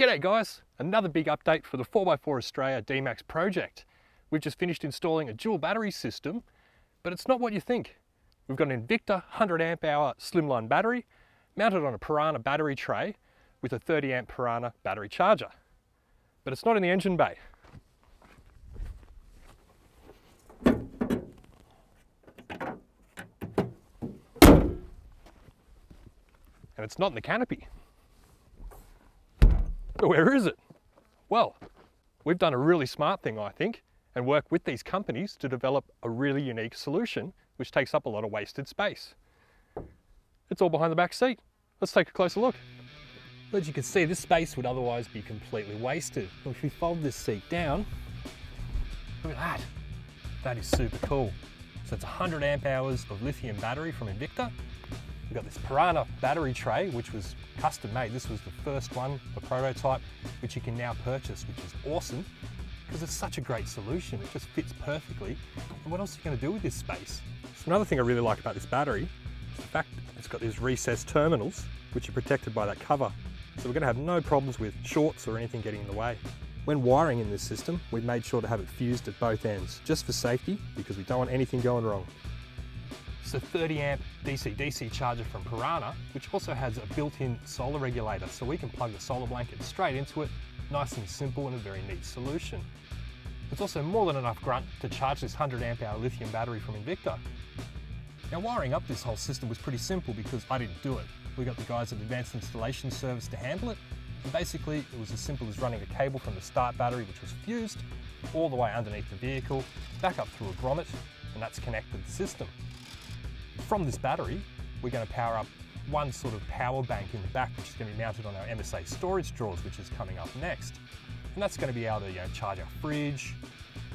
G'day guys, another big update for the 4x4 Australia D-Max project. We've just finished installing a dual battery system, but it's not what you think. We've got an Invicta 100 amp hour slimline battery mounted on a Piranha battery tray with a 30 amp Piranha battery charger. But it's not in the engine bay. And it's not in the canopy. Where is it? Well, we've done a really smart thing, I think, and work with these companies to develop a really unique solution which takes up a lot of wasted space. It's all behind the back seat. Let's take a closer look. As you can see, this space would otherwise be completely wasted. If we fold this seat down, look at that. That is super cool. So it's 100 amp hours of lithium battery from Invicta. We've got this Piranha battery tray, which was custom made. This was the first one, the prototype, which you can now purchase, which is awesome because it's such a great solution. It just fits perfectly. And what else are you going to do with this space? So another thing I really like about this battery is the fact it's got these recessed terminals, which are protected by that cover. So we're going to have no problems with shorts or anything getting in the way. When wiring in this system, we've made sure to have it fused at both ends, just for safety, because we don't want anything going wrong. It's a 30 amp DC-DC charger from Piranha, which also has a built-in solar regulator, so we can plug the solar blanket straight into it, nice and simple and a very neat solution. It's also more than enough grunt to charge this 100 amp hour lithium battery from Invicta. Now wiring up this whole system was pretty simple because I didn't do it. We got the guys at Advanced Installation Service to handle it. And basically it was as simple as running a cable from the start battery which was fused all the way underneath the vehicle, back up through a grommet, and that's connected the system. From this battery, we're going to power up one sort of power bank in the back, which is going to be mounted on our MSA storage drawers, which is coming up next. And that's going to be able to you know, charge our fridge,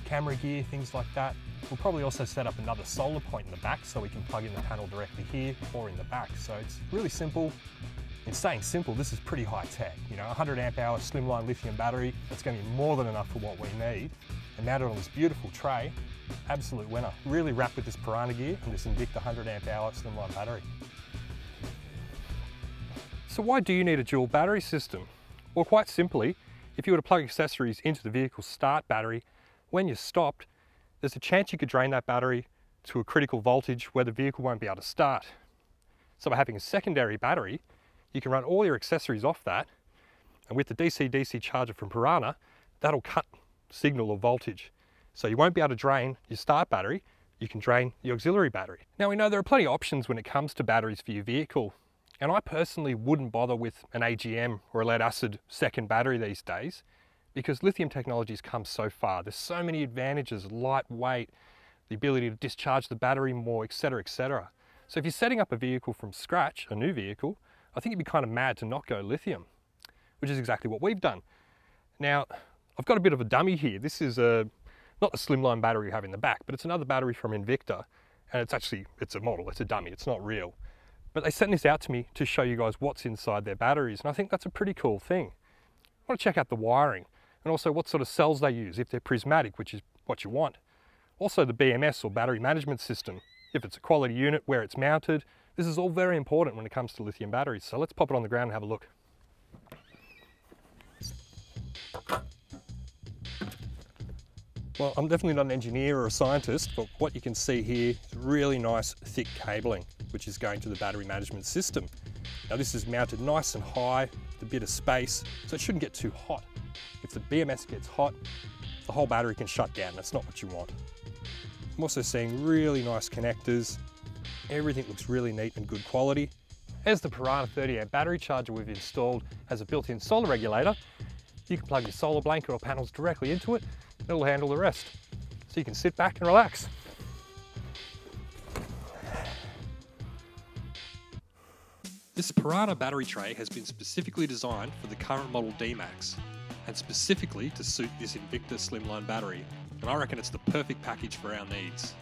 camera gear, things like that. We'll probably also set up another solar point in the back so we can plug in the panel directly here or in the back. So it's really simple. In saying simple, this is pretty high tech. You know, 100 amp hour slimline lithium battery, that's going to be more than enough for what we need. And mounted on this beautiful tray, absolute winner. Really rapt with this Piranha gear and this Invicta 100 amp hour slimline battery. So why do you need a dual battery system? Well, quite simply, if you were to plug accessories into the vehicle's start battery, when you're stopped, there's a chance you could drain that battery to a critical voltage where the vehicle won't be able to start. So by having a secondary battery, you can run all your accessories off that, and with the DC-DC charger from Piranha, that'll cut signal or voltage. So you won't be able to drain your start battery, you can drain the auxiliary battery. Now we know there are plenty of options when it comes to batteries for your vehicle, and I personally wouldn't bother with an AGM or a lead acid second battery these days because lithium technology has come so far. There's so many advantages, lightweight, the ability to discharge the battery more, etc., etc. So if you're setting up a vehicle from scratch, a new vehicle, I think you'd be kind of mad to not go lithium, which is exactly what we've done. Now, I've got a bit of a dummy here. This is a not the slimline battery you have in the back, but it's another battery from Invicta, and it's actually, it's a model, it's a dummy, it's not real. But they sent this out to me to show you guys what's inside their batteries, and I think that's a pretty cool thing. I want to check out the wiring, and also what sort of cells they use, if they're prismatic, which is what you want. Also the BMS or battery management system, if it's a quality unit, where it's mounted. This is all very important when it comes to lithium batteries. So let's pop it on the ground and have a look. Well, I'm definitely not an engineer or a scientist, but what you can see here is really nice thick cabling, which is going to the battery management system. Now this is mounted nice and high, with a bit of space, so it shouldn't get too hot. If the BMS gets hot, the whole battery can shut down. That's not what you want. I'm also seeing really nice connectors. Everything looks really neat and good quality. As the Piranha 30 amp battery charger we've installed has a built-in solar regulator, you can plug your solar blanket or panels directly into it it'll handle the rest. So you can sit back and relax. This Piranha battery tray has been specifically designed for the current model D-Max, and specifically to suit this Invicta slimline battery, and I reckon it's the perfect package for our needs.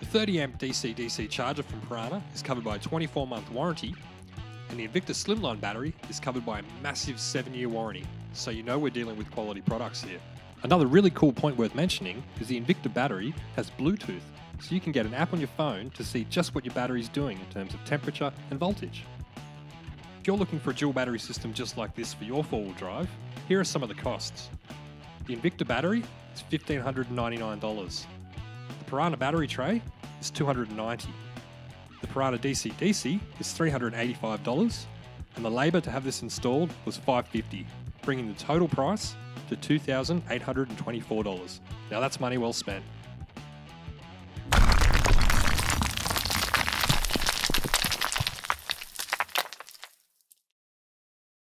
The 30 amp DC-DC charger from Piranha is covered by a 24 month warranty, and the Invicta slimline battery is covered by a massive 7 year warranty, so you know we're dealing with quality products here. Another really cool point worth mentioning is the Invicta battery has Bluetooth, so you can get an app on your phone to see just what your battery is doing in terms of temperature and voltage. If you're looking for a dual battery system just like this for your four-wheel drive, here are some of the costs. The Invicta battery is $1,599. The Piranha battery tray is $290. The Piranha DC-DC is $385, and the labour to have this installed was $550 bringing the total price to $2,824. Now that's money well spent.